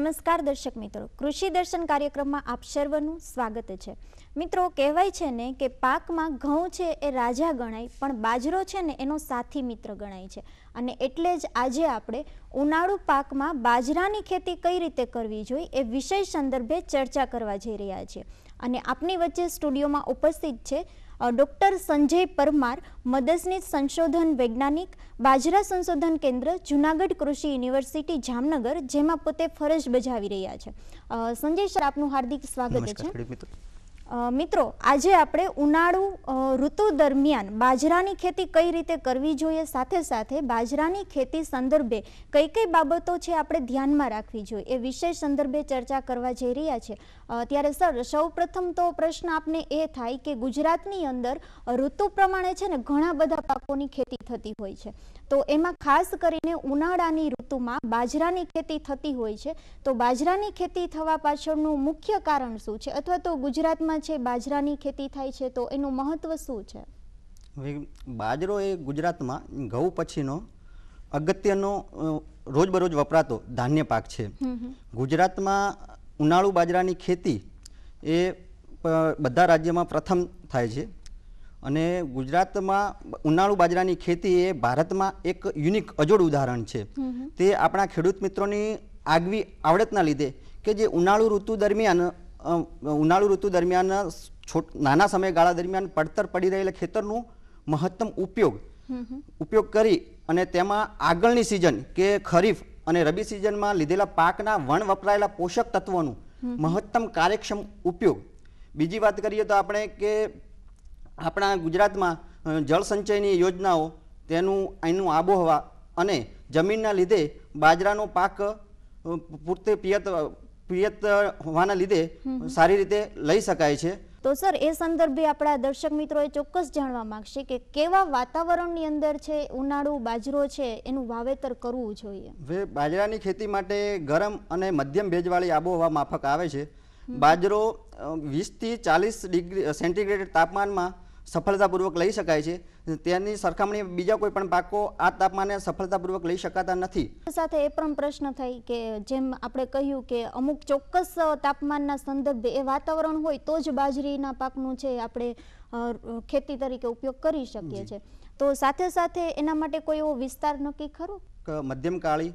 નમસ્કાર દર્શક મિત્રો. કૃષિ દર્શન કાર્યક્રમમાં આપ સર્વનું સ્વાગત છે. મિત્રો, કહેવાય છે ને કે પાકમાં ઘઉં છે એ રાજા ગણાય, પણ બાજરો છે ને એનો સાથી મિત્ર ગણાય છે. અને એટલે જ આજે આપણે ઉનાળુ પાકમાં બાજરાની ખેતી કઈ રીતે કરવી જોઈએ એ વિષય સંદર્ભે ચર્ચા કરવા જઈ રહ્યા છીએ. અને આપની વચ્ચે સ્ટુડિયોમાં ઉપસ્થિત છે ડૉક્ટર સંજય પરમાર મદદનીશ સંશોધન વૈજ્ઞાનિક, બાજરા સંશોધન કેન્દ્ર, જુનાગઢ કૃષિ યુનિવર્સિટી, જામનગર, જેમાં પોતે ફરજ બજાવી રહ્યા છે. સંજય સર, આપનું હાર્દિક સ્વાગત છે. મિત્રો, આજે આપણે ઉનાળુ ઋતુ દરમિયાન બાજરાની ખેતી કઈ રીતે કરવી જોઈએ? સાથે સાથે બાજરાની ખેતી સંદર્ભે કઈ કઈ બાબતો છે આપણે ધ્યાનમાં રાખવી જોઈએ? એ વિષય સંદર્ભે ચર્ચા કરવા જઈ રહ્યા છે. ત્યારે સર સૌપ્રથમ તો પ્રશ્ન આપને એ થાય કે ગુજરાતની અંદર ઋતુ પ્રમાણે છે ને ઘણા બધા પાકોની ખેતી થતી હોય છે. તો એમાં ખાસ કરીને ઉનાળાની ઋતુમાં બાજરાની ખેતી થતી હોય છે. તો બાજરાની ખેતી થવા પાછળનું મુખ્ય કારણ શું છે? અથવા તો ગુજરાતમાં છે બાજરાની ખેતી થાય છે તો એનું મહત્વ શું છે? બાજરો એ ગુજરાતમાં ઘઉં પછીનો અગત્યનો રોજબરોજ વપરાતો ધાન્ય પાક છે. ગુજરાતમાં ઉનાળુ બાજરાની ખેતી એ બધા રાજ્યમાં પ્રથમ થાય છે. અને ગુજરાતમાં ઉનાળુ બાજરાની ખેતી એ ભારતમાં એક યુનિક અજોડ ઉદાહરણ છે. તે આપણા ખેડૂત મિત્રોની આગવી આવડતના લીધે કે જે ઉનાળુ ઋતુ દરમિયાન ઉનાળુ ઋતુ દરમિયાન નાના સમયગાળા દરમિયાન પડતર પડી રહેલા ખેતરનું મહત્તમ ઉપયોગ ઉપયોગ કરી અને તેમાં આગળની સિઝન કે ખરીફ અને રબી સિઝનમાં લીધેલા પાકના વણ વપરાયેલા પોષક તત્વોનું મહત્તમ કાર્યક્ષમ ઉપયોગ. બીજી વાત કરીએ તો આપણે કે આપણા ગુજરાતમાં જળ સંચયની યોજનાઓ તેનું અહીંનું આબોહવા અને જમીનના લીધે બાજરાનો પાક પૂરતે પિયત પિયત હોવાના લીધે સારી રીતે લઈ શકાય છે. તો સર એ સંદર્ભે આપણા દર્શક મિત્રોએ ચોક્કસ જાણવા માંગશે કે કેવા વાતાવરણની અંદર છે ઉનાળુ બાજરો છે એનું વાવેતર કરવું જોઈએ? હવે બાજરાની ખેતી માટે ગરમ અને મધ્યમ ભેજવાળી આબોહવા માફક આવે છે. બાજરો વીસથી ચાલીસ ડિગ્રી સેન્ટીગ્રેડ તાપમાનમાં સફળતાપૂર્વક લઈ શકાય છે. તેની સરખામણી બીજા કોઈ પણ પાકો આ તાપમાને સફળતાપૂર્વક લઈ શકાતા નથી. સાથે એ પણ પ્રશ્ન થાય કે જેમ આપણે કહ્યું કે અમુક ચોક્કસ તાપમાનના સંદર્ભે એ વાતાવરણ હોય તો જ બાજરીના પાકનું છે આપણે ખેતી તરીકે ઉપયોગ કરી શકીએ છીએ તો સાથે સાથે એના માટે કોઈ એવો વિસ્તાર નક્કી ખરો? ક- મધ્યમ કાળી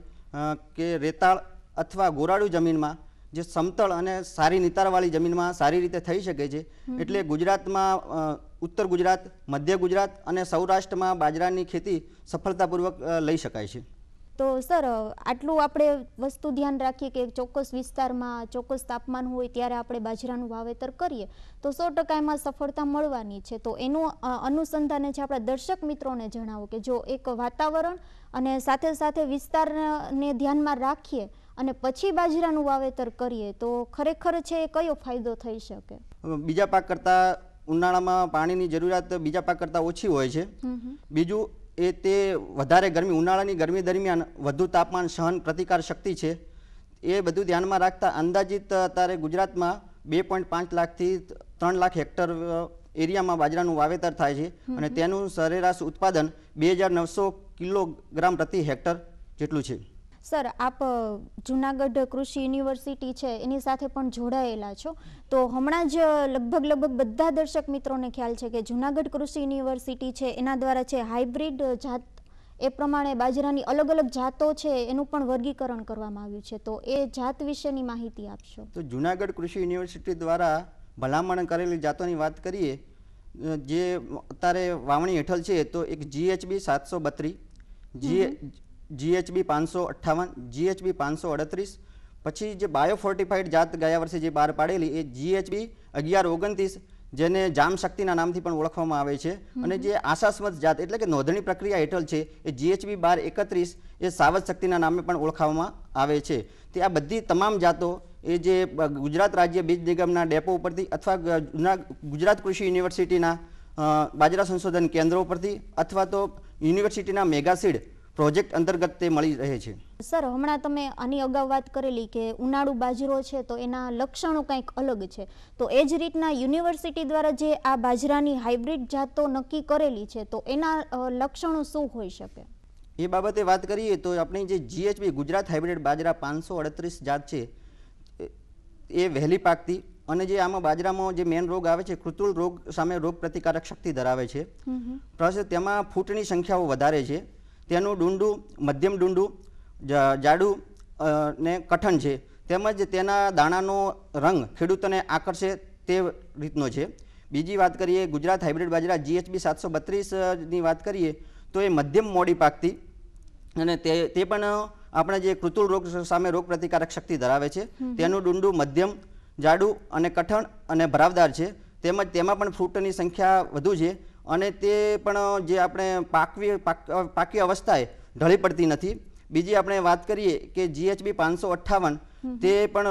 કે રેતાળ અથવા ગોરાળુ જમીનમાં જે સમતળ અને સારી નિતારવાળી જમીનમાં સારી રીતે થઈ શકે છે. એટલે ગુજરાતમાં ઉત્તર ગુજરાત મધ્ય ગુજરાત અને સૌરાષ્ટ્રમાં બાજરાની ખેતી સફળતાપૂર્વક લઈ શકાય છે. તો સર આટલું આપણે વસ્તુ ધ્યાન રાખીએ કે ચોક્કસ વિસ્તારમાં ચોક્કસ તાપમાન હોય ત્યારે આપણે બાજરાનું વાવેતર કરીએ તો સો ટકા એમાં સફળતા મળવાની છે. તો એનું અનુસંધાને છે આપણા દર્શક મિત્રોને જણાવો કે જો એક વાતાવરણ અને સાથે સાથે વિસ્તારને ધ્યાનમાં રાખીએ અને પછી બાજરાનું વાવેતર કરીએ તો ખરેખર છે કયો ફાયદો થઈ શકે? બીજા પાક કરતાં ઉનાળામાં પાણીની જરૂરિયાત બીજા પાક કરતાં ઓછી હોય છે. બીજું એ તે વધારે ગરમી ઉનાળાની ગરમી દરમિયાન વધુ તાપમાન સહન પ્રતિકાર શક્તિ છે. એ બધું ધ્યાનમાં રાખતા અંદાજિત અત્યારે ગુજરાતમાં બે પોઈન્ટ પાંચ લાખથી ત્રણ લાખ હેક્ટર એરિયામાં બાજરાનું વાવેતર થાય છે. અને તેનું સરેરાશ ઉત્પાદન બે હજાર નવસો કિલોગ્રામ પ્રતિ હેક્ટર જેટલું છે. સર આપ જુનાગઢ કૃષિ યુનિવર્સિટી છે એની સાથે પણ જોડાયેલા છો. તો હમણાં જ લગભગ લગભગ બધા દર્શક મિત્રોને ખ્યાલ છે કે જુનાગઢ કૃષિ યુનિવર્સિટી છે એના દ્વારા છે હાઇબ્રિડ જાત એ પ્રમાણે બાજરાની અલગ અલગ જાતો છે એનું પણ વર્ગીકરણ કરવામાં આવ્યું છે. તો એ જાત વિશેની માહિતી આપશો. તો જુનાગઢ કૃષિ યુનિવર્સિટી દ્વારા ભલામણ કરેલી જાતોની વાત કરીએ જે અત્યારે વાવણી હેઠળ છે તો એક જીએચબી સાતસો બત્રીસ જી જીએચબી પાંચસો અઠ્ઠાવન જીએચબી પાંચસો અડત્રીસ પછી જે બાયોફોર્ટિફાઈડ જાત ગયા વર્ષે જે બહાર પાડેલી એ જીએચબી અગિયાર ઓગણત્રીસ જેને જામશક્તિના નામથી પણ ઓળખવામાં આવે છે. અને જે આશાસ્મત જાત એટલે કે નોંધણી પ્રક્રિયા હેઠળ છે એ જીએચબી બાર એકત્રીસ એ સાવજ શક્તિના નામે પણ ઓળખવામાં આવે છે. તે આ બધી તમામ જાતો એ જે ગુજરાત રાજ્ય બીજ નિગમના ડેપો ઉપરથી અથવા જૂના ગુજરાત કૃષિ યુનિવર્સિટીના બાજરા સંશોધન કેન્દ્રો ઉપરથી અથવા તો યુનિવર્સિટીના મેગાસીડ પ્રોજેક્ટ અંતર્ગત તે મળી રહે છે. સર હમણાં તમે આની અગાઉ વાત કરેલી કે ઉનાળુ બાજરો છે તો એના લક્ષણો કંઈક અલગ છે. તો એ જ રીતના યુનિવર્સિટી દ્વારા જે આ બાજરાની હાઇબ્રિડ જાતો નક્કી કરેલી છે તો એના લક્ષણો શું હોઈ શકે? એ બાબતે વાત કરીએ તો આપણી જે જીએચબી ગુજરાત હાઇબ્રિડ બાજરા પાંચસો અડત્રીસ જાત છે એ- વહેલી પાકતી અને જે આમાં બાજરામાં જે મેન રોગ આવે છે કૃત્રિમ રોગ સામે રોગ પ્રતિકારક શક્તિ ધરાવે છે. પ્લસ તેમાં ફૂટની સંખ્યાઓ વધારે છે. તેનું ડુંડું મધ્યમ ડુંડું જા- જાડું ને કઠણ છે. તેમજ તેના દાણાનો રંગ ખેડૂતોને આકર્ષે તે રીતનો છે. બીજી વાત કરીએ ગુજરાત હાઇબ્રિડ બાજરા જીએચબી સાતસો બત્રીસની વાત કરીએ તો એ મધ્યમ મોડી પાકતી અને તે તે પણ આપણે જે કૃતુલ રોગ સામે રોગ પ્રતિકારક શક્તિ ધરાવે છે. તેનું ડુંડું મધ્યમ જાડું અને કઠણ અને ભરાવદાર છે. તેમજ તેમાં પણ ફ્રૂટની સંખ્યા વધુ છે. અને તે પણ જે આપણે પાકવી પાક- અવસ્થાએ ઢળી પડતી નથી. બીજી આપણે વાત કરીએ કે જીએચબી પાંચસો અઠ્ઠાવન તે પણ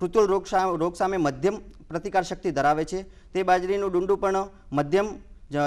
કૃતુલ રોગ રોગ સામે મધ્યમ પ્રતિકાર શક્તિ ધરાવે છે. તે બાજરીનું ડુંડું પણ મધ્યમ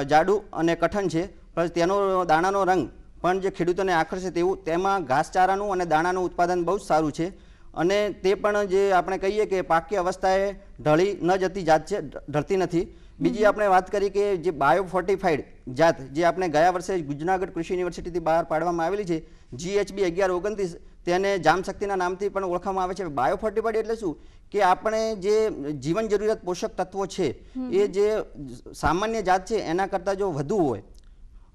જાડું અને કઠણ છે. પણ તેનો દાણાનો રંગ પણ જે ખેડૂતોને આકર્ષે તેવું તેમાં ઘાસચારાનું અને દાણાનું ઉત્પાદન બહુ જ સારું છે. અને તે પણ જે આપણે કહીએ કે પાકી અવસ્થાએ ઢળી ન જતી જાત છે ઢળતી નથી. બીજી આપણે વાત કરી કે જે બાયો ફોર્ટિફાઈડ જાત જે આપણે ગયા વર્ષે જુનાગઢ કૃષિ યુનિવર્સિટીથી બહાર પાડવામાં આવેલી છે જીએચબી અગિયાર ઓગણત્રીસ તેને જામશક્તિના નામથી પણ ઓળખવામાં આવે છે. બાયો ફોર્ટિફાઈડ એટલે શું? કે આપણે જે જીવન જરૂરિયાત પોષક તત્વો છે એ જે સામાન્ય જાત છે એના કરતાં જો વધુ હોય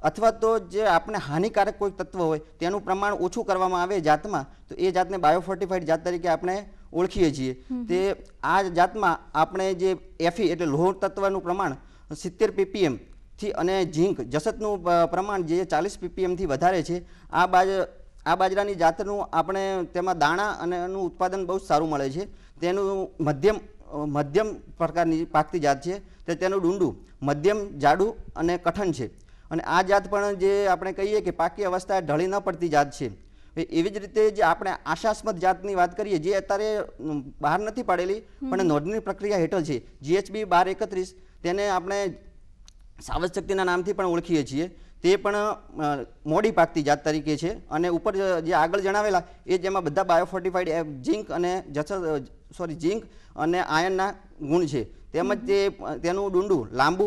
અથવા તો જે આપણે હાનિકારક કોઈ તત્વ હોય તેનું પ્રમાણ ઓછું કરવામાં આવે જાતમાં તો એ જાતને બાયોફોર્ટિફાઈડ જાત તરીકે આપણે ઓળખીએ છીએ. તે આ જાતમાં આપણે જે એફી એટલે લોહ તત્વનું પ્રમાણ સિત્તેર પીપીએમથી અને ઝીંક જસતનું પ્રમાણ જે ચાલીસ પીપીએમથી વધારે છે આ બાજ આ બાજરાની જાતનું આપણે તેમાં દાણા અને એનું ઉત્પાદન બહુ સારું મળે છે. તેનું મધ્યમ મધ્યમ પ્રકારની પાકતી જાત છે. તે તેનું ડુંડું મધ્યમ જાડું અને કઠણ છે. અને આ જાત પણ જે આપણે કહીએ કે પાકી અવસ્થા ઢળી ન પડતી જાત છે. એવી જ રીતે જે આપણે આશાસ્પદ જાતની વાત કરીએ જે અત્યારે બહાર નથી પાડેલી પણ નોંધણી પ્રક્રિયા હેઠળ છે. જીએચબી બાર એકત્રીસ તેને આપણે સાવજ શક્તિના નામથી પણ ઓળખીએ છીએ. તે પણ મોડી પાકતી જાત તરીકે છે અને ઉપર જે આગળ જણાવેલા એ જેમાં બધા બાયોફોર્ટિફાઈડ ઝીંક અને જસ સોરી ઝીંક અને આયનના ગુણ છે. તેમજ તે તેનું ડુંડું લાંબુ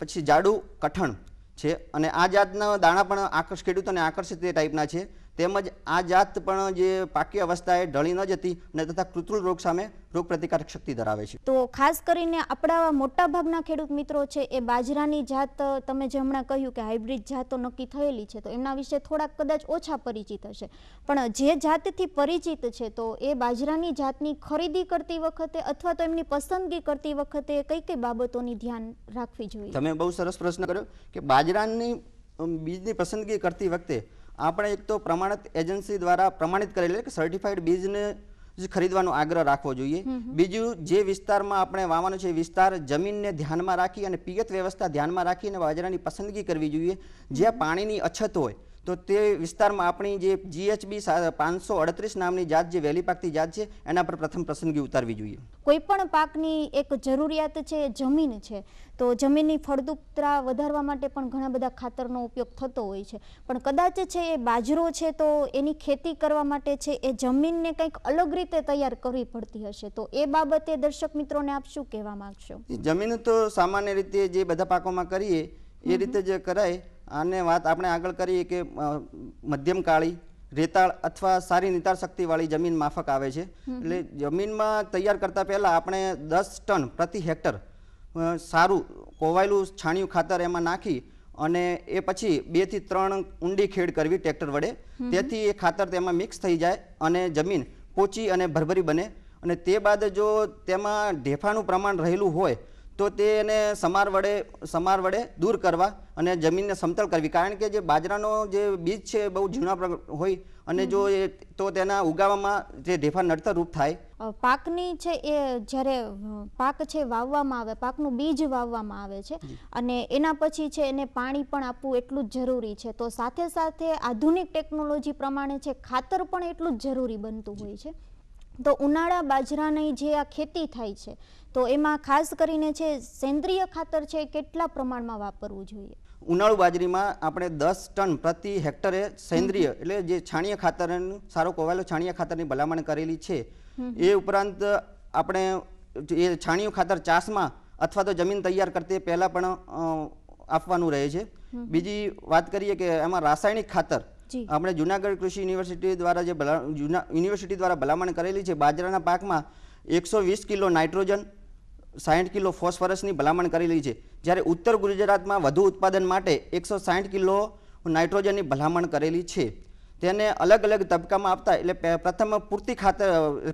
પછી જાડું કઠણ છે. અને આ જાતના દાણા પણ આકર્ષ ખેડૂતોને આકર્ષે તે ટાઈપના છે. તેમજ આ જાત પણ જે પાકી અવસ્થાએ ઢળી ન જતી અને તથા કૃત્રિમ રોગ સામે રોગ પ્રતિકારક શક્તિ ધરાવે છે. તો ખાસ કરીને આપણા મોટા ભાગના ખેડૂત મિત્રો છે એ બાજરાની જાત તમે જે હમણાં કહ્યું કે હાઇબ્રિડ જાતો નક્કી થયેલી છે તો એમના વિશે થોડાક કદાચ ઓછા પરિચિત હશે. પણ જે જાતથી પરિચિત છે તો એ બાજરાની જાતની ખરીદી કરતી વખતે અથવા તો એમની પસંદગી કરતી વખતે કઈ કઈ બાબતોની ધ્યાન રાખવી જોઈએ? તમે બહુ સરસ પ્રશ્ન કર્યો કે બાજરાની બીજની પસંદગી કરતી વખતે આપણે એક તો પ્રમાણિત એજન્સી દ્વારા પ્રમાણિત કરેલ કે સર્ટિફાઈડ બીજને જ ખરીદવાનો આગ્રહ રાખવો જોઈએ. બીજું જે વિસ્તારમાં આપણે વાવવાનો છે એ વિસ્તાર જમીનને ધ્યાનમાં રાખી અને પિયત વ્યવસ્થા ધ્યાનમાં રાખીને બાજરાની પસંદગી કરવી જોઈએ. જ્યાં પાણીની અછત હોય તો તે વિસ્તારમાં આપણી જે જીએચબી પાંચસો અડત્રીસ નામની જાત જે વહેલી પાકતી જાત છે એના પર પ્રથમ પસંદગી ઉતારવી જોઈએ. કોઈ પણ પાકની એક જરૂરિયાત છે જમીન છે તો જમીનની ફળદ્રુપતા વધારવા માટે પણ ઘણા બધા ખાતરનો ઉપયોગ થતો હોય છે. પણ કદાચ છે એ બાજરો છે તો એની ખેતી કરવા માટે છે એ જમીનને કંઈક અલગ રીતે તૈયાર કરવી પડતી હશે. તો એ બાબતે દર્શક મિત્રોને આપ શું કહેવા માંગશો? જમીન તો સામાન્ય રીતે જે બધા પાકોમાં કરીએ એ રીતે જે કરાય. આને વાત આપણે આગળ કરીએ કે મધ્યમ કાળી રેતાળ અથવા સારી નિતાર શક્તિવાળી જમીન માફક આવે છે. એટલે જમીનમાં તૈયાર કરતાં પહેલાં આપણે દસ ટન પ્રતિ હેક્ટર સારું કોવાયેલું છાણિયું ખાતર એમાં નાખી અને એ પછી બેથી ત્રણ ઊંડી ખેડ કરવી ટ્રેક્ટર વડે. તેથી એ ખાતર તેમાં મિક્સ થઈ જાય અને જમીન પોચી અને ભરભરી બને. અને તે બાદ જો તેમાં ઢેફાનું પ્રમાણ રહેલું હોય તો તેને સમાર વડે સમાર વડે દૂર કરવા અને જમીનને સમતળ કરવી. કારણ કે જે બાજરાનો જે બીજ છે બહુ ઝીણા હોય અને જો એ તો તેના ઉગાવામાં જે ઢેફા નડતર રૂપ થાય. પાકની છે એ જ્યારે પાક છે વાવવામાં આવે પાકનું બીજ વાવવામાં આવે છે અને એના પછી છે એને પાણી પણ આપવું એટલું જ જરૂરી છે. તો સાથે સાથે આધુનિક ટેકનોલોજી પ્રમાણે છે ખાતર પણ એટલું જ જરૂરી બનતું હોય છે. તો ઉનાળા બાજરાની જે આ ખેતી થાય છે તો એમાં ખાસ કરીને છે સેન્દ્રિય ખાતર છે એ કેટલા પ્રમાણમાં વાપરવું જોઈએ? ઉનાળુ બાજરીમાં આપણે દસ ટન પ્રતિ હેક્ટરે સેન્દ્રિય એટલે જે છાણિયા ખાતરનું સારો કોવાયેલો છાણિયા ખાતરની ભલામણ કરેલી છે. એ ઉપરાંત આપણે એ છાણિયું ખાતર ચાસમાં અથવા તો જમીન તૈયાર કરતી પહેલાં પણ આપવાનું રહે છે. બીજી વાત કરીએ કે એમાં રાસાયણિક ખાતર આપણે જુનાગઢ કૃષિ યુનિવર્સિટી દ્વારા જે યુનિવર્સિટી દ્વારા ભલામણ કરેલી છે. બાજરાના પાકમાં એકસો વીસ કિલો નાઇટ્રોજન સાઠ કિલો ફોસ્ફરસની ભલામણ કરેલી છે. જ્યારે ઉત્તર ગુજરાતમાં વધુ ઉત્પાદન માટે એકસો સાઠ કિલો નાઇટ્રોજનની ભલામણ કરેલી છે. તેને અલગ અલગ તબક્કામાં આપતા એટલે પ્રથમ પૂરતી ખાતર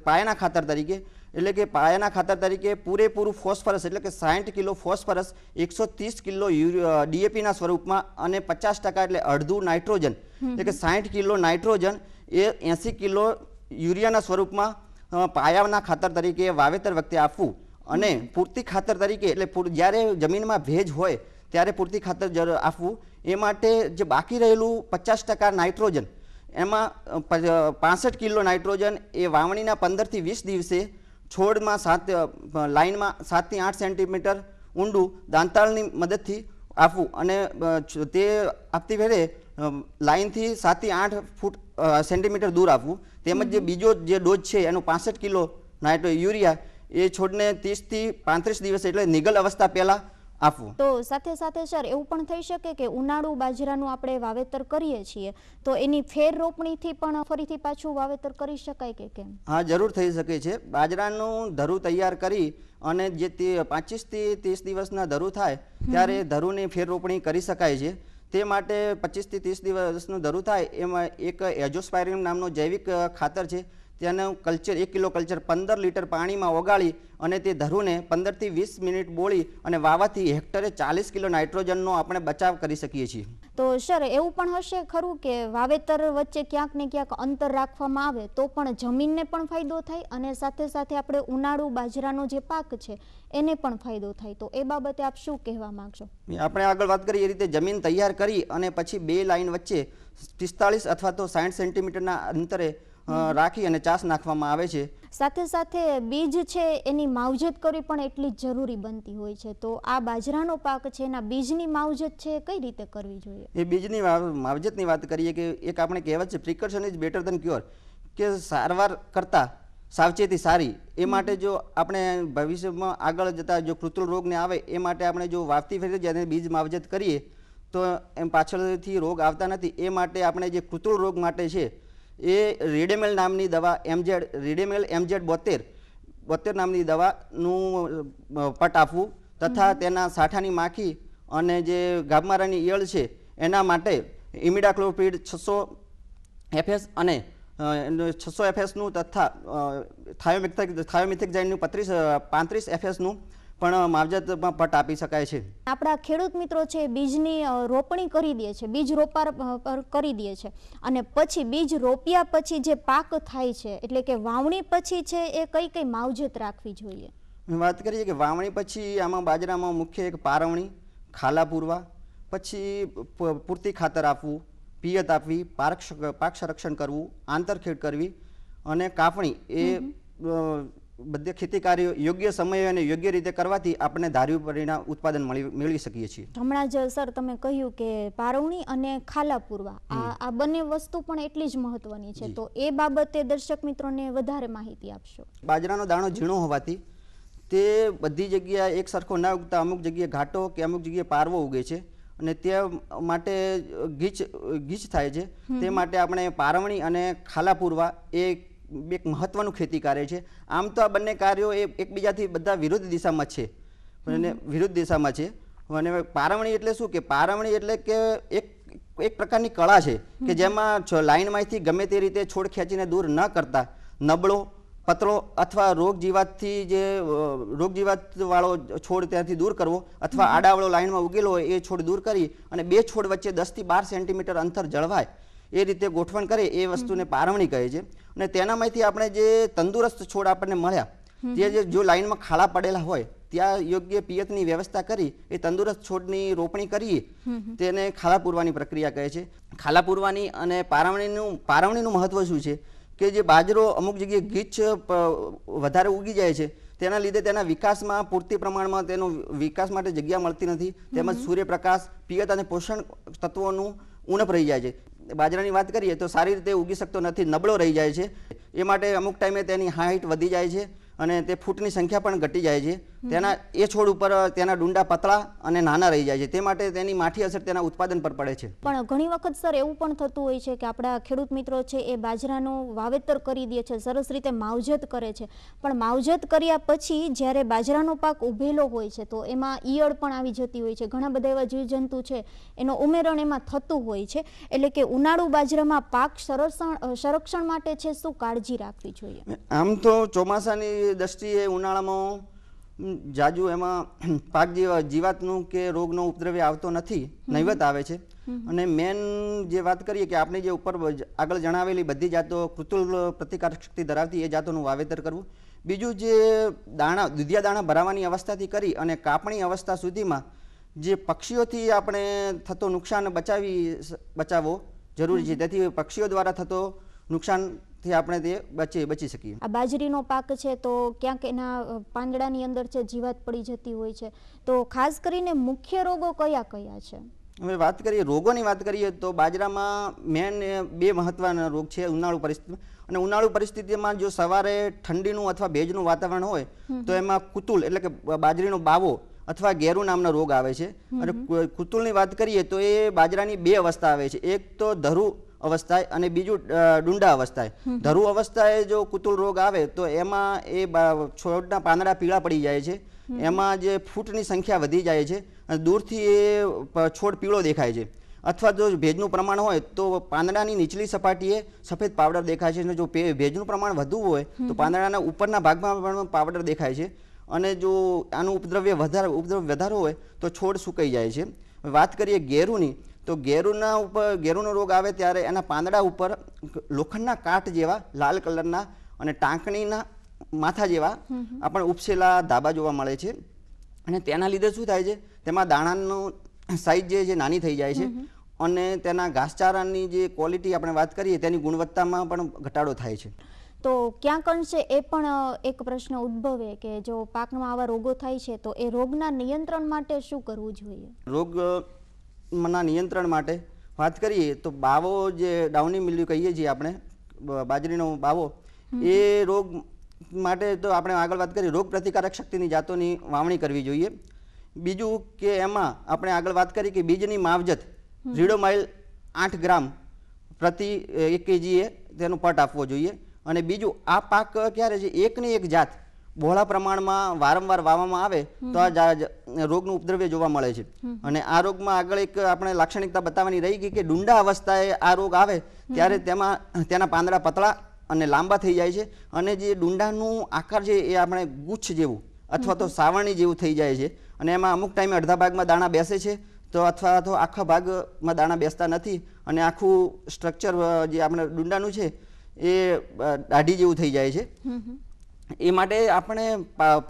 પાયાના ખાતર તરીકે એટલે કે પાયાના ખાતર તરીકે પૂરેપૂરું ફોસ્ફરસ એટલે કે સાઠ કિલો ફોસ્ફરસ એકસો ત્રીસ કિલો ડીએપીના સ્વરૂપમાં અને પચાસ ટકા એટલે અડધું નાઇટ્રોજન. એટલે કે સાઠ કિલો નાઇટ્રોજન એ એંસી કિલો યુરિયાના સ્વરૂપમાં પાયાના ખાતર તરીકે વાવેતર વખતે આપવું. અને પૂરતી ખાતર તરીકે એટલે જ્યારે જમીનમાં ભેજ હોય ત્યારે પૂરતી ખાતર આપવું. એ માટે જે બાકી રહેલું પચાસ ટકા નાઇટ્રોજન એમાં પાસઠ કિલો નાઇટ્રોજન એ વાવણીના પંદરથી વીસ દિવસે છોડમાં સાત લાઇનમાં સાતથી આઠ સેન્ટીમીટર ઊંડું દાંતાળની મદદથી આપવું. અને તે આપતી વેળે લાઇનથી સાતથી આઠ ફૂટ સેન્ટીમીટર દૂર આપવું. તેમજ જે બીજો જે ડોઝ છે એનો પાસઠ કિલો નાઇટ્રો યુરિયા એ છોડને ત્રીસથી પાંત્રીસ દિવસ એટલે નિગલ અવસ્થા પહેલાં આપવું. તો સાથે સાથે સર એવું પણ થઈ શકે કે ઉનાળુ બાજરાનું આપણે વાવેતર કરીએ છીએ તો એની ફેર રોપણીથી પણ ફરીથી પાછું વાવેતર કરી શકાય કે કેમ? હા જરૂર થઈ શકે છે. બાજરાનું ધરું તૈયાર કરી અને જે તે પચીસથી ત્રીસ દિવસના ધરું થાય ત્યારે ધરુની ફેર રોપણી કરી શકાય છે. તે માટે પચીસથી ત્રીસ દિવસનું ધરું થાય એમાં એક એજોસ્પાયરિન નામનો જૈવિક ખાતર છે તેનું કલ્ચર એક કિલો કલ્ચર પંદર લીટર પાણીમાં ઓગાળી અને તે ધરુને પંદરથી વીસ મિનિટ બોળી અને વાવાથી હેક્ટરે ચાલીસ કિલો નાઇટ્રોજનનો આપણે બચાવ કરી શકીએ છીએ. તો સર એવું પણ હશે ખરું કે વાવેતર વચ્ચે ક્યાંક ને ક્યાંક અંતર રાખવામાં આવે તો પણ જમીનને પણ ફાયદો થાય અને સાથે સાથે આપણે ઉનાળુ બાજરાનો જે પાક છે એને પણ ફાયદો થાય? તો એ બાબતે આપ શું કહેવા માંગશો? આપણે આગળ વાત કરીએ એ રીતે જમીન તૈયાર કરી અને પછી બે લાઈન વચ્ચે પિસ્તાળીસ અથવા તો સાઠ સેન્ટીમીટરના અંતરે રાખી અને ચાસ નાખવામાં આવે છે. સાથે સાથે બીજ છે એની માવજત કરવી પણ એટલી જ જરૂરી બનતી હોય છે. તો આ બાજરાનો પાક છે એના બીજની માવજત છે કઈ રીતે કરવી જોઈએ? એ બીજની માવજતની વાત કરીએ કે એક આપણે કહેવત છે precaution is better than cure. કે સારવાર કરતાં સાવચેતી સારી એ માટે જો આપણે ભવિષ્યમાં આગળ જતા જો કૃત્રિમ રોગને આવે એ માટે આપણે જો વાવતી ફેરી જ્યારે બીજ માવજત કરીએ તો એમ પાછળથી રોગ આવતા નથી એ માટે આપણે જે કૃત્રિમ રોગ માટે છે એ રીડેમેલ નામની દવા એમઝેડ રીડેમેલ એમજેડ બોતેર બોતેર નામની દવાનું પટ આપવું તથા તેના સાઠાની માખી અને જે ગાભમારાની ઈયળ છે એના માટે ઇમિડાક્લોપ્રિડ છસો એફએસ અને છસો એફએસનું તથા થાયોમિથિક થાયોમિથિક જાઇનનું પત્રીસ પાંત્રીસ એફએસનું પણ માવજતમાં પટ આપી શકાય છે. આપણા ખેડૂત મિત્રો છે બીજની રોપણી કરી દે છે બીજ રોપાર પર કરી દે છે. અને પછી બીજ રોપ્યા પછી જે પાક થાય છે એટલે કે વાવણી પછી છે એ કઈ કઈ માવજત રાખવી જોઈએ? વાત કરીએ કે વાવણી પછી આમાં બાજરામાં મુખ્ય એક પારવણી ખાલા પૂરવા પછી પૂરતી ખાતર આપવું પિયત આપવી પાક પાક સંરક્ષણ કરવું આંતરખેડ કરવી અને કાપણી એ બધે ખેતી કાર્યો યોગ્ય સમયે અને યોગ્ય રીતે કરવાથી આપણે ધાર્યું પરિણામ ઉત્પાદન મળી મેળવી શકીએ છીએ. હમણાં જ સર તમે કહ્યું કે પારવણી અને ખાલા પૂરવા આ આ બંને વસ્તુ પણ એટલી જ મહત્વની છે. તો એ બાબતે દર્શક મિત્રોને વધારે માહિતી આપશો. બાજરાનો દાણો ઝીણો હોવાથી તે બધી જગ્યાએ એક સરખો ના ઉગતા અમુક જગ્યાએ ઘાટો કે અમુક જગ્યાએ પારવો ઉગે છે અને તે માટે ગીચ ગીચ થાય છે. તે માટે આપણે પારવણી અને ખાલા પૂરવા એ એક મહત્વનું ખેતી કાર્ય છે. આમ તો આ બંને કાર્યો એ એકબીજાથી બધા વિરુદ્ધ દિશામાં છે. અને વિરુદ્ધ દિશામાં છે. અને પારવણી એટલે શું કે પારવણી એટલે કે એક એક પ્રકારની કળા છે કે જેમાં લાઈનમાંથી ગમે તે રીતે છોડ ખેંચીને દૂર ન કરતા નબળો પતળો અથવા રોગ જીવાતથી જે રોગ જીવાત વાળો છોડ ત્યાંથી દૂર કરવો અથવા આડાવાળો લાઈનમાં ઉગેલો હોય એ છોડ દૂર કરી અને બે છોડ વચ્ચે દસથી બાર સેન્ટીમીટર અંતર જળવાય. એ રીતે ગોઠવણ કરે એ વસ્તુને પારવણી કહે છે. અને તેનામાંથી આપણે જે તંદુરસ્ત છોડ આપણને મળ્યા તે જે જો લાઈનમાં ખાડા પડેલા હોય ત્યાં યોગ્ય પિયતની વ્યવસ્થા કરી એ તંદુરસ્ત છોડની રોપણી કરીએ તેને ખાલા પૂરવાની પ્રક્રિયા કહે છે. ખાલા પૂરવાની અને પારવણીનું પારવણીનું મહત્વ શું છે? કે જે બાજરો અમુક જગ્યાએ ગીચ વધારે ઉગી જાય છે તેના લીધે તેના વિકાસમાં પૂરતી પ્રમાણમાં તેનો વિકાસ માટે જગ્યા મળતી નથી. તેમજ સૂર્યપ્રકાશ પિયત અને પોષણ તત્વોનું ઉણપ રહી જાય છે. બાજરાની વાત કરીએ તો સારી રીતે ઉગી શકતો નથી, નબળો રહી જાય છે. એ માટે અમુક ટાઈમે તેની હાઇટ વધી જાય છે અને તે ફૂટની સંખ્યા પણ ઘટી જાય છે. તેના એ છોડ ઉપર તેના ડુંડા પતળા અને નાના રહી જાય છે. તે માટે તેની માઠી અસર તેના ઉત્પાદન પર પડે છે. પણ ઘણી વખત સર એવું પણ થતું હોય છે કે આપણા ખેડૂત મિત્રો છે એ બાજરાનું વાવેતર કરી દે છે સરસ રીતે માવજત કરે છે. પણ માવજત કર્યા પછી જ્યારે બાજરાનો પાક ઉભેલો હોય છે તો એમાં ઈયળ પણ આવી જતી હોય છે. ઘણા બધા એવા જીવજંતુ છે એનો ઉમેરણ એમાં થતું હોય છે. એટલે કે ઉનાળુ બાજરામાં પાક સંરક્ષણ સંરક્ષણ માટે છે શું કાળજી રાખવી જોઈએ? આમ તો ચોમાસાની દ્રષ્ટિએ ઉનાળામાં જાજુ એમાં પાક જેવા જીવાતનું કે રોગનો ઉપદ્રવ્ય આવતો નથી નહીવત આવે છે. અને મેન જે વાત કરીએ કે આપણે જે ઉપર આગળ જણાવેલી બધી જાતો કૃતુલ પ્રતિકારક શક્તિ ધરાવતી એ જાતોનું વાવેતર કરવું. બીજું જે દાણા દુધિયા દાણા ભરાવાની અવસ્થાથી કરી અને કાપણી અવસ્થા સુધીમાં જે પક્ષીઓથી આપણે થતો નુકસાન બચાવી બચાવવો જરૂરી છે. તેથી પક્ષીઓ દ્વારા થતો આપણે તે બચી બચી શકીએ. આ બાજરીનો પાક છે તો ક્યાંક એના પાંદડાની અંદર છે જીવાત પડી જતી હોય છે તો ખાસ કરીને મુખ્ય રોગો કયા કયા છે? હવે વાત કરીએ રોગોની વાત કરીએ તો બાજરામાં મેન બે મહત્વના રોગ છે ઉનાળુ પરિસ્થિતિમાં અને ઉનાળુ પરિસ્થિતિમાં જો સવારે ઠંડીનું અથવા ભેજનું વાતાવરણ હોય તો એમાં કુતુલ એટલે કે બાજરીનો બાવો અથવા ગેરુ નામનો રોગ આવે છે. અને કુતુલની વાત કરીએ તો એ બાજરાની બે અવસ્થા આવે છે. એક તો ધરુ અવસ્થાએ અને બીજું ડુંડા અવસ્થાએ. ધરુ અવસ્થાએ જો કુતુલ રોગ આવે તો એમાં એ છોડના પાંદડા પીળા પડી જાય છે. એમાં જે ફૂટની સંખ્યા વધી જાય છે અને દૂરથી એ છોડ પીળો દેખાય છે. અથવા જો ભેજનું પ્રમાણ હોય તો પાંદડાની નીચલી સપાટીએ સફેદ પાવડર દેખાય છે. અને જો ભેજનું પ્રમાણ વધુ હોય તો પાંદડાના ઉપરના ભાગમાં પણ પાવડર દેખાય છે. અને જો આનું ઉપદ્રવ્ય વધારે ઉપદ્રવ વધારો હોય તો છોડ સુકાઈ જાય છે. વાત કરીએ ગેરુની તો ગેરુના ઉપર ગેરુનો રોગ આવે ત્યારે એના પાંદડા ઉપર લોખંડના કાટ જેવા લાલ કલરના અને ટાંકણીના માથા જેવા આપણને ઉપસેલા ધાબા જોવા મળે છે. અને તેના લીધે શું થાય છે? તેમાં દાણાનો સાઈઝ જે છે નાની થઈ જાય છે. અને તેના ઘાસચારાની જે ક્વોલિટી આપણે વાત કરીએ તેની ગુણવત્તામાં પણ ઘટાડો થાય છે. તો ક્યાંક અંશે એ પણ એક પ્રશ્ન ઉદ્ભવે કે જો પાકમાં આવા રોગો થાય છે તો એ રોગના નિયંત્રણ માટે શું કરવું જોઈએ? રોગ ના નિયંત્રણ માટે વાત કરીએ તો બાવો જે ડાઉની મિલ્યુ કહીએ છીએ આપણે બાજરીનો બાવો એ રોગ માટે તો આપણે આગળ વાત કરીએ રોગ પ્રતિકારક શક્તિની જાતોની વાવણી કરવી જોઈએ. બીજું કે એમાં આપણે આગળ વાત કરી કે બીજની માવજત રીડોમાઇલ આઠ ગ્રામ પ્રતિ એક કેજીએ તેનો પટ આપવો જોઈએ. અને બીજું આ પાક ક્યારે છે? એકની એક જાત. બહોળા પ્રમાણમાં વારંવાર વાવવામાં આવે તો આ રોગનું ઉપદ્રવ્ય જોવા મળે છે. અને આ રોગમાં આગળ એક આપણે લાક્ષણિકતા બતાવવાની રહી ગઈ કે ડુંડા અવસ્થાએ આ રોગ આવે ત્યારે તેમાં તેના પાંદડા પતળા અને લાંબા થઈ જાય છે અને જે ડુંડાનું આકાર છે એ આપણે ગુચ્છ જેવું અથવા તો સાવરણી જેવું થઈ જાય છે. અને એમાં અમુક ટાઈમે અડધા ભાગમાં દાણા બેસે છે તો અથવા તો આખા ભાગમાં દાણા બેસતા નથી અને આખું સ્ટ્રક્ચર જે આપણે ડુંડાનું છે એ દાઢી જેવું થઈ જાય છે. એ માટે આપણે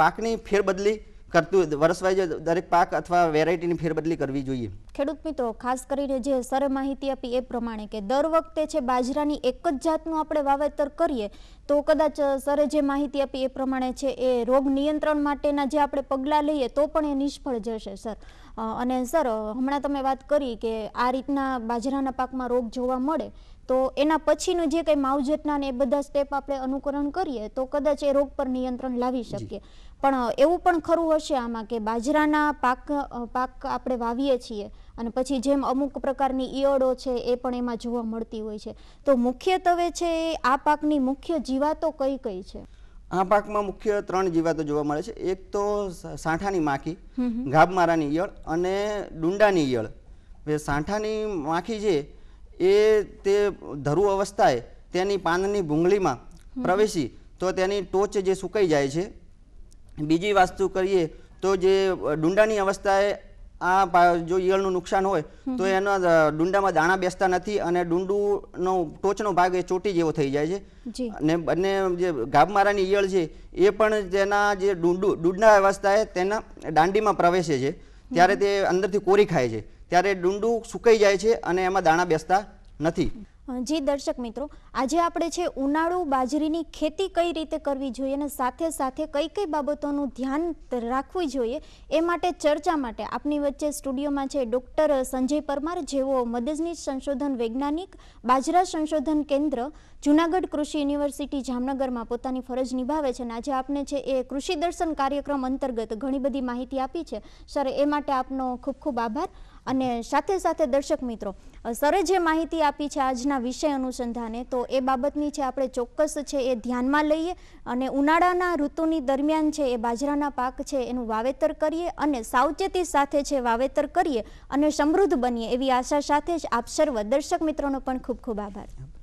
પાકની ફેરબદલી કરતું વર્ષવાઇઝ દરેક પાક અથવા વેરાયટીની ફેરબદલી કરવી જોઈએ. ખેડૂત મિત્રો, ખાસ કરીને જે સરે માહિતી આપી એ પ્રમાણે કે દર વખતે છે બાજરાની એક જ જાતનું આપણે વાવેતર કરીએ, તો કદાચ સરે જે માહિતી આપી એ પ્રમાણે છે એ રોગ નિયંત્રણ માટેના જે આપણે પગલાં લઈએ, તો પણ એ નિષ્ફળ જશે, સર. અને સર હમણાં તમે વાત કરી કે આ રીતના બાજરાના પાકમાં રોગ જોવા મળે તો એના પછીનું જે કંઈ માવજતના ને એ બધા સ્ટેપ આપણે અનુકરણ કરીએ તો કદાચ એ રોગ પર નિયંત્રણ લાવી શકીએ. પણ એવું પણ ખરું હશે આમાં કે બાજરાના પાક પાક આપણે વાવીએ છીએ અને પછી જેમ અમુક પ્રકારની ઈયળો છે એ પણ એમાં જોવા મળતી હોય છે. તો મુખ્યત્વે છે આ પાકની મુખ્ય જીવાતો કઈ કઈ છે? આ પાકમાં મુખ્ય ત્રણ જીવાતો જોવા મળે છે. એક તો સાંઠાની માખી ગાભમારાની ઈયળ અને ડુંડાની ઈયળ. સાંઠાની માખી છે એ તે ધરુ અવસ્થાએ તેની પાનની ભૂંગળીમાં પ્રવેશી તો તેની ટોચ જે સુકાઈ જાય છે બીજી વાસ્તુ કરીએ તો જે ડુંડાની અવસ્થાએ આ જો ઈયળનું નુકસાન હોય તો એના ડુંડામાં દાણા બેસતા નથી અને ડુંડુનો ટોચનો ભાગ એ ચોટી જેવો થઈ જાય છે. અને બંને જે ગાભમારાની ઈયળ છે એ પણ તેના જે ડુંડુ ડુંડા અવસ્થાએ તેના દાંડીમાં પ્રવેશે છે. ત્યારે તે અંદરથી કોરી ખાય છે. ત્યારે ડુંડું સુકાઈ જાય છે અને એમાં દાણા બેસતા નથી. જી દર્શક મિત્રો, આજે આપણે છે ઉનાળુ બાજરીની ખેતી કઈ રીતે કરવી જોઈએ અને સાથે સાથે કઈ કઈ બાબતોનું ધ્યાન રાખવી જોઈએ એ માટે ચર્ચા માટે આપની વચ્ચે સ્ટુડિયોમાં છે ડૉક્ટર સંજય પરમાર, જેઓ મદદનીશ સંશોધન વૈજ્ઞાનિક, બાજરા સંશોધન કેન્દ્ર, જુનાગઢ કૃષિ યુનિવર્સિટી જામનગરમાં પોતાની ફરજ નિભાવે છે અને આજે આપને છે એ કૃષિ દર્શન કાર્યક્રમ અંતર્ગત ઘણી બધી માહિતી આપી છે. સર, એ માટે આપનો ખૂબ ખૂબ આભાર. અને સાથે સાથે દર્શક મિત્રો સરે જે માહિતી આપી છે આજના વિષય અનુસંધાને, તો એ બાબતની છે આપણે ચોક્કસ છે એ ધ્યાનમાં લઈએ અને ઉનાળાના ઋતુની દરમિયાન છે એ બાજરાના પાક છે એનું વાવેતર કરીએ અને સાવચેતી સાથે છે વાવેતર કરીએ અને સમૃદ્ધ બનીએ એવી આશા સાથે જ આપ સર્વ દર્શક મિત્રોનો પણ ખૂબ ખૂબ આભાર.